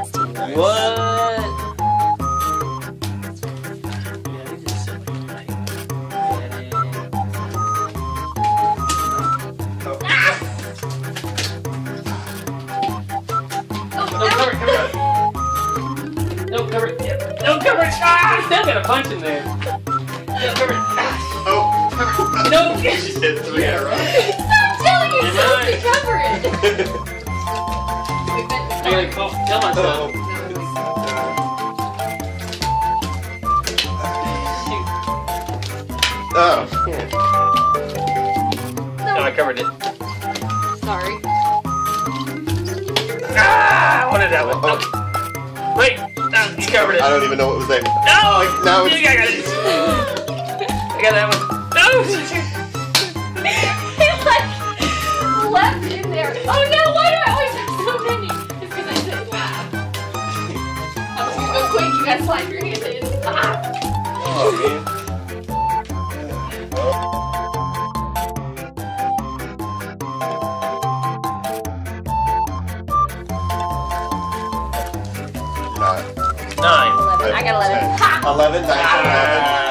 What? No, cover it, cover it. No, cover it. Yeah. No, cover it. Ah, still got a punch in there. No, cover it. Ah, Oh, No. she hit three in a row. Stop telling Am yourself I? to cover it. I gotta call, tell myself. Oh. Oh, shit. No, I covered it. Sorry. Ah, I wanted that one. Oh. No. Wait, no, you covered it. I don't even know what was there. No, Now you it's- got it. I got that one. No. It's like left in there. Oh no, slide your hand in. Ah. Oh, man. Nine. Nine. 11. I got 11. Ha! 11, 9, 11.